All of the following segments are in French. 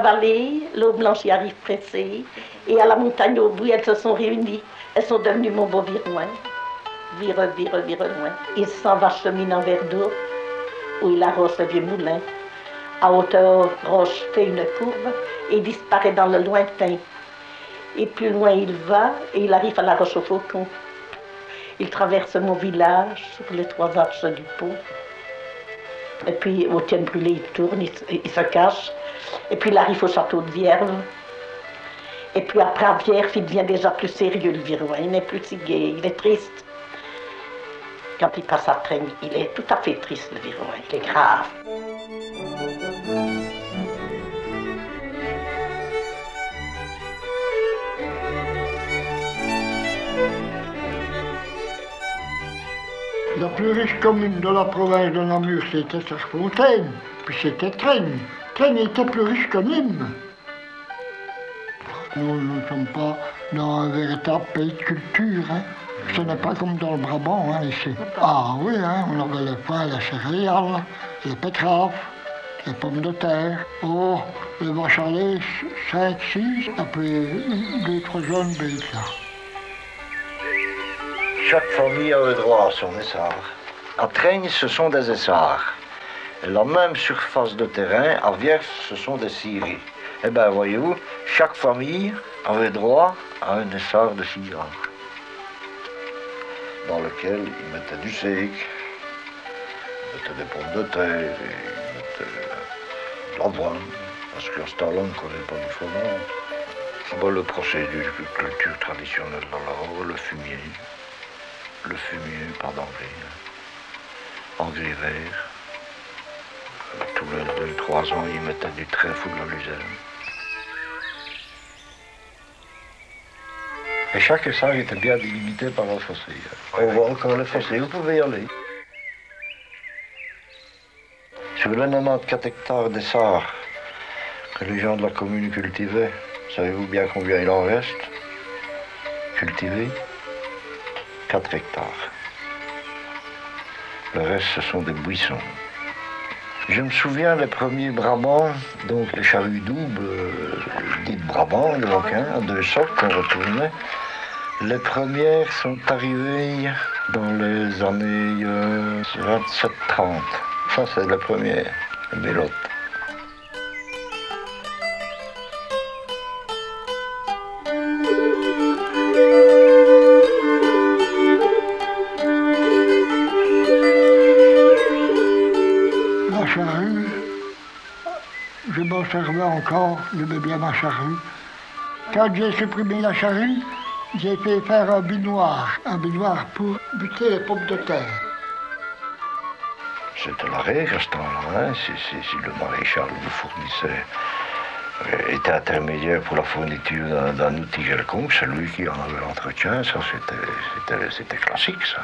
vallée, l'eau blanche y arrive pressée, et à la montagne au bout, elles se sont réunies. Elles sont devenues mon beau Viroin. Vire, vire, vire loin. Il s'en va cheminant vers d'eau, où il arrose le vieux moulin. À hauteur, Roche fait une courbe et disparaît dans le lointain. Et plus loin il va, et il arrive à la Roche au Faucon. Il traverse mon village sur les trois arches du pont. Et puis au Tienne brûlé, il tourne, il, se- cache. Et puis il arrive au château de Vierve. Et puis après à Vierve, il devient déjà plus sérieux, le Viroin. Il n'est plus si gai, il est triste. Quand il passe à Traigne, il est tout à fait triste, le Viroin. Il est grave. La plus riche commune de la province de Namur, c'était Serfontaine, puis c'était Traigne. Traigne était plus riche que Nîmes. Nous ne sommes pas dans un véritable pays de culture. hein. Ce n'est pas comme dans le Brabant, hein, ici. Ah oui, hein, on avait les foins, les céréales, les betteraves, les pommes de terre. Oh, les vaches à lait, 5, 6, et puis deux, trois jeunes bêtes, là. Chaque famille avait droit à son essart. À Traigne, ce sont des essarts. Et la même surface de terrain, à Vierge, ce sont des scieries. Eh bien, voyez-vous, chaque famille avait droit à un essart de sciure, dans lequel ils mettaient du seigle, ils mettaient des pommes de terre, ils mettaient de l'avoine, parce qu'à ce temps-là, on ne connaît pas du fromage. Le procédé de culture traditionnelle alors, le fumier, le fumier par d'engrais, engrais vert. Tous les deux, trois ans, ils mettaient du trèfle ou de la luzerne. Et chaque essai était bien délimité par un fossé. On voit encore le fossé, vous pouvez y aller. Sur les 94 hectares d'essarts que les gens de la commune cultivaient, savez-vous bien combien il en reste Cultivés? 4 hectares. Le reste, ce sont des buissons. Je me souviens les premiers Brabants, donc les charrues doubles, euh, dites Brabant, donc, hein, à deux socs qu'on retournait. Les premières sont arrivées dans les années euh, 27-30. Ça, c'est la première, les mélottes. Encore, j'aimais bien ma charrue. Quand j'ai supprimé la charrue, j'ai fait faire un binoir, un binoir pour buter les pommes de terre. C'était la règle à ce temps-là. hein. Si, le maréchal vous fournissait, euh, était intermédiaire pour la fourniture d'un- outil quelconque, c'est lui qui en avait l'entretien. Ça, c'était- classique, ça.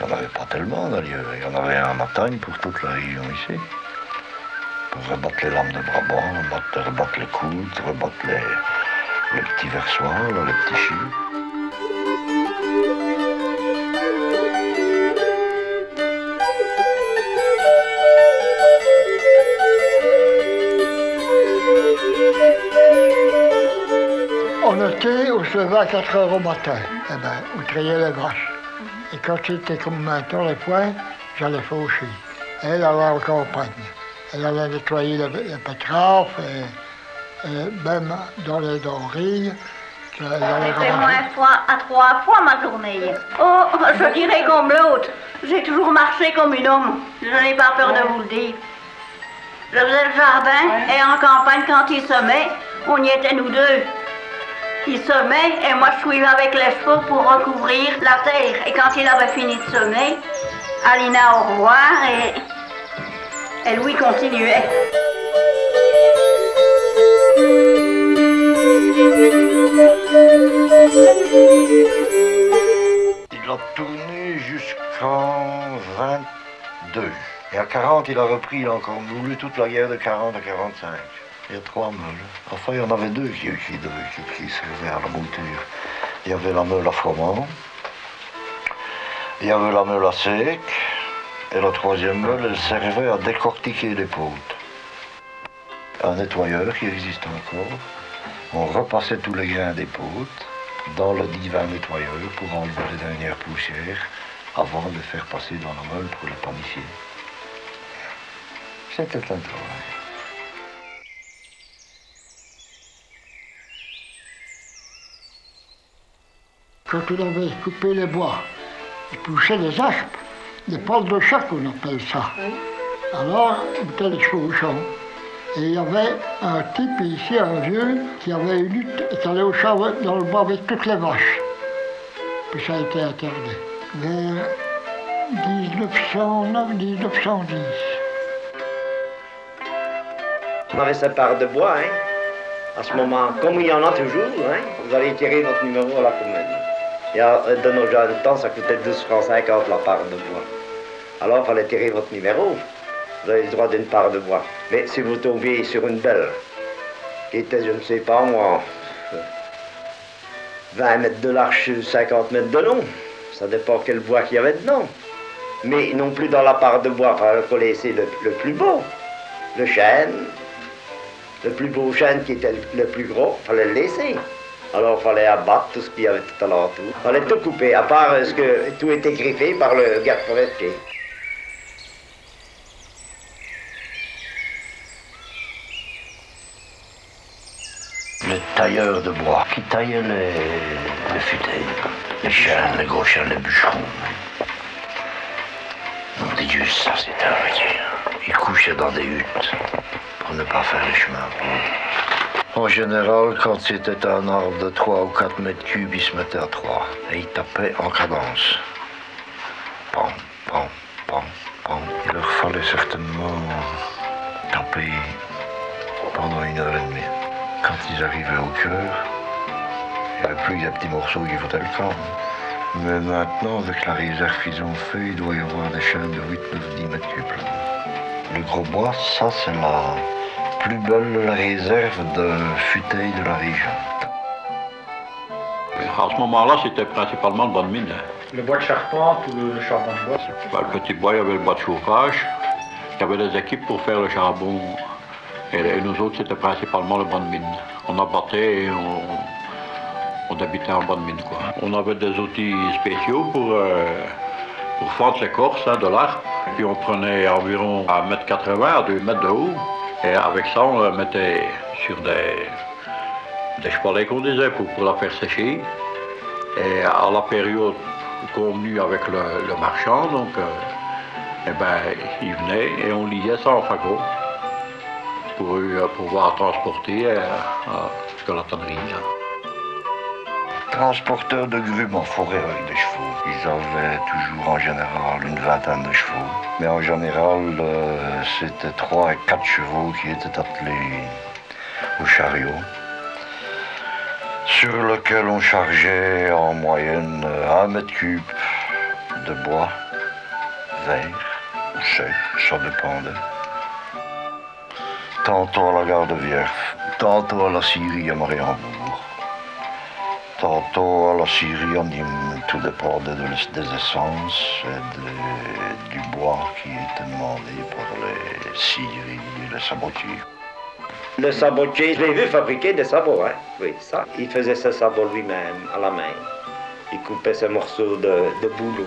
Il n'y en avait pas tellement, d'ailleurs. Il y en avait un en Montagne pour toute la région ici. Pour rebattre les lames de Brabant, rebattre, rebattre les coudes, rebattre les, les petits versoirs, les petits chiens. On était au chevet à 4 heures au matin. Eh ben, on trayait les vaches. Et quand c'était comme maintenant les foins, j'allais faucher. Elle allait en campagne. Elle allait nettoyer les, les betteraves, et, et même dans les allait C'était moins fois à trois fois ma journée. Oh, je dirais comme l'autre. J'ai toujours marché comme une homme. Je n'ai pas peur de vous le dire. Je faisais le jardin et en campagne, quand il semait, on y était nous deux. Il semait et moi je suivais avec les chevaux pour recouvrir la terre. Et quand il avait fini de semer, Alina au revoir et, et Louis continuait. Il a tourné jusqu'en 22. Et à 40, il a repris, il a encore voulu toute la guerre de 40 à 45. Il y a trois meules. Enfin, il y en avait deux qui, qui, qui, qui à la mouture. Il y avait la meule à froment, il y avait la meule à sec, et la troisième meule, elle servait à décortiquer les potes. Un nettoyeur qui existe encore. On repassait tous les grains des potes dans le divin nettoyeur pour enlever les dernières poussières avant de les faire passer dans la meule pour les panifier. C'était un travail. Quand il avait coupé les bois, il poussait les asps, des pales de choc, on appelle ça. Alors, mettait les chevaux au champ. Et il y avait un type ici, un vieux, qui avait une lutte, est allé au champ dans le bois avec toutes les vaches. Puis ça a été interdit. Vers 1909-1910. On avait sa part de bois, hein. À ce moment, comme il y en a toujours, hein, vous allez tirer votre numéro à la commune. Et à- de nos temps, ça coûtait 12 francs 50 la part de bois. Alors, il fallait tirer votre numéro. Vous avez le droit d'une part de bois. Mais si vous tombiez sur une belle, qui était, je ne sais pas moi, 20 mètres de large, 50 mètres de long, ça dépend quel bois qu'il y avait dedans. Mais non plus dans la part de bois, il fallait laisser le, plus beau, le chêne, le plus beau chêne qui était le plus gros, il fallait le laisser. Alors il fallait abattre tout ce qu'il y avait tout alentour. Il fallait tout couper, à part euh, ce que tout était griffé par le garde forestier. Le tailleur de bois qui taillait les, les futails, les chênes, les gros chênes, les bûcherons. Mon Dieu, ça c'était un métier. Ils couchaient dans des huttes pour ne pas faire les chemins. En général, quand c'était un arbre de 3 ou 4 mètres cubes, ils se mettaient à 3 et ils tapaient en cadence. Pam, pam, pam, pam. Il leur fallait certainement taper pendant une heure et demie. Quand ils arrivaient au cœur, il n'y avait plus que des petits morceaux qui foutaient le camp. Mais maintenant, avec la réserve qu'ils ont fait, il doit y avoir des chaînes de 8, 9, 10 mètres cubes. Le gros bois, ça c'est la plus belle réserve de futailles de la région. À ce moment-là, c'était principalement le bois de mine. Le bois de charpente ou le, charbon de bois? Bah, le petit bois, il y avait le bois de chauffage. Il y avait des équipes pour faire le charbon. Et, et nous autres, c'était principalement le bois de mine. On abattait et on, on habitait en bois de mine. Quoi. On avait des outils spéciaux pour, euh, pour fendre l'écorce hein, de l'arbre. Puis on prenait environ 1m80 à 2 mètres de haut. Et avec ça, on la mettait sur des, des qu'on disait pour, pour la faire sécher. Et à la période convenue avec le, marchand, donc, euh, eh ben, il venait et on liait ça en fagot pour euh, pouvoir transporter euh, la tannerie. hein. Transporteurs de grumes en forêt avec des chevaux. Ils avaient toujours en général une vingtaine de chevaux. Mais en général, euh, c'était trois et quatre chevaux qui étaient attelés au chariot, sur lequel on chargeait en moyenne euh, un mètre cube de bois vert ou sèche, ça dépendait. Tantôt à la gare de Vierge, tantôt à la Syrie à Mariembourg. Tantôt à la Syrie, on dit tout dépendait de des essences et de- du bois qui était demandé par les scieries et les sabotiers. Le sabotier, je l'ai vu fabriquer des sabots, hein. Oui, ça. Il faisait ses sabots lui-même, à la main. Il coupait ses morceaux de, de bouleau.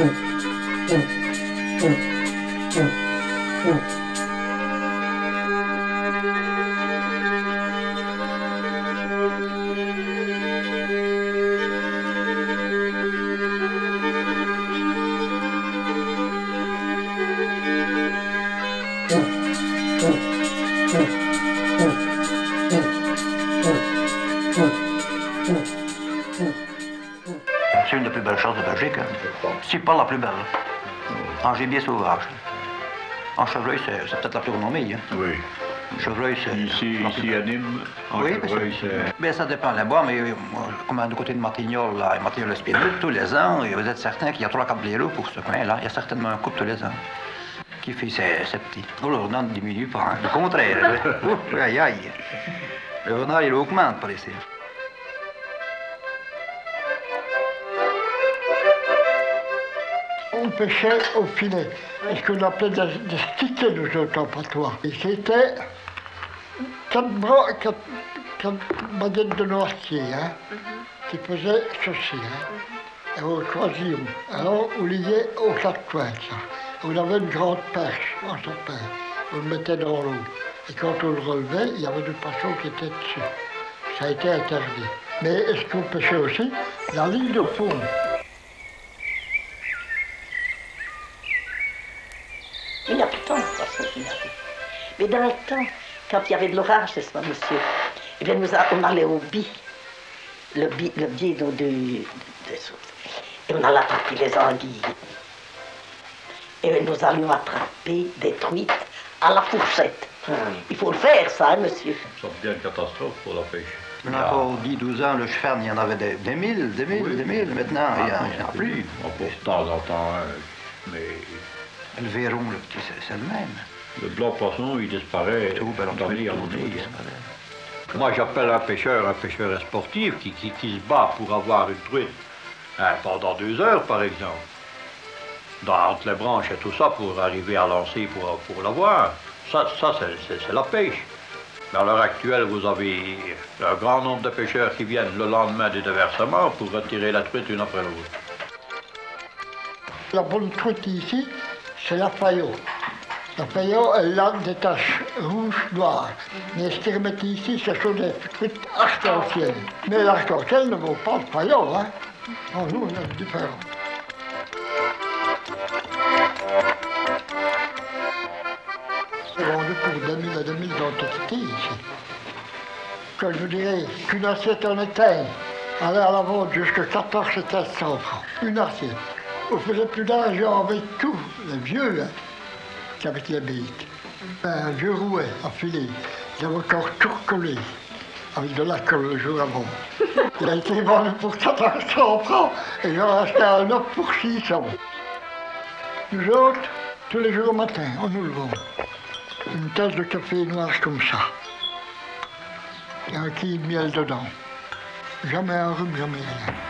Et il faisait- C'est une des plus belles choses de Belgique. hein. C'est pas la plus belle. En gibier sauvage. En chevreuil, c'est peut-être la plus renommée. hein. Oui. Chevreuil, c'est. Ici, ici à Nîmes, Oui, Chevreuil, ben, ça dépend des bois, mais euh, comme du côté de Martignol, là, et Martignol tous les ans, et vous êtes certain qu'il y a trois quatre blaireaux pour ce coin-là. Il y a certainement un couple tous les ans qui fait ses, ses petits. Oh, le renard ne diminue pas, hein. le contraire. Ouh, aïe, aïe. Le renard, il augmente par ici. Pêchait au filet, ce qu'on appelait des, des stickets, nous autres, en patois. Et c'était quatre, bras, quatre, quatre baguettes de noirtier, hein, qui faisaient ceci, hein, et au troisième. Alors, on liait aux quatre coins, ça. On avait une grande perche en sapin. On le mettait dans l'eau. Et quand on le relevait, il y avait du poisson qui était dessus. Ça a été interdit. Mais est-ce qu'on pêchait aussi? La ligne de fond. Dans le temps, quand il y avait de l'orage, n'est-ce pas, monsieur? Eh bien, nous a- on allait au bi, le bi, le biais de, de. Et on allait attraper les anguilles. Et nous allions attraper des truites à la fourchette. Il faut le faire, ça, hein, monsieur? Ça devient une catastrophe pour la pêche. Il y a encore 10-12 ans, le cheval, il y en avait des, des mille, des mille, des mille. Maintenant, il n'y en, a plus. On peut de temps en temps, hein, mais Le verron, le petit, c'est le même. Le blanc poisson, il disparaît Tout, ben, dans l'île. disparaît? Moi, j'appelle un pêcheur un pêcheur sportif qui, qui, qui se bat pour avoir une truite hein, pendant deux heures, par exemple. Dans, entre les branches et tout ça, pour arriver à lancer pour, pour l'avoir. Ça, ça c'est- la pêche. Mais à l'heure actuelle, vous avez un grand nombre de pêcheurs qui viennent le lendemain du déversement pour retirer la truite une après l'autre. La bonne truite ici, c'est la faillot. La faillot, elle a des taches rouges, noires. Mais ce qu'ils remettent ici, ce sont des truites arc-en-ciel. Mais l'arc-en-ciel ne vaut pas le faillot, hein. Non, nous, on est différents. C'est vendu pour 2000 à 2000 d'antiquité ici. Que je vous dirais qu'une assiette en étain allait à la vente jusqu'à 14 et 1500 francs. Une assiette. On faisait plus d'argent avec tout, les vieux, hein, qu'avec les bêtes. Un vieux rouet à j'avais encore tout recollé, avec de la colle le jour avant. Il a été vendu pour 400 francs et j'en acheté un autre pour 600. Nous autres, tous les jours au matin, on nous le vend. Une tasse de café noir comme ça. A un de miel dedans. Jamais un rhume, jamais rien.